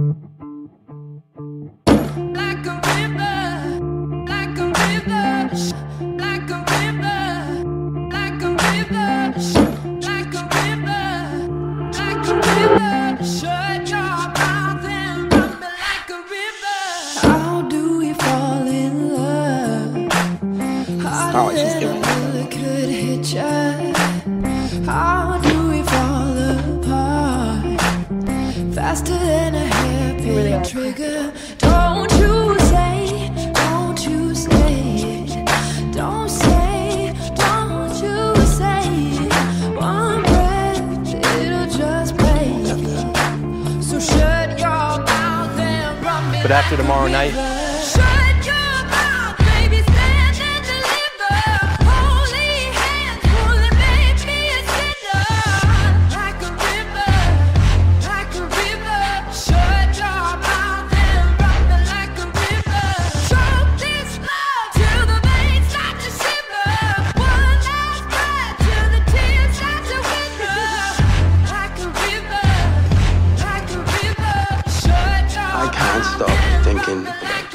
Like a river, like a hairpin trigger. Don't you say, don't you say, don't say, don't you say. One breath, it'll just break. So shut your mouth and run me But after tomorrow night, river. can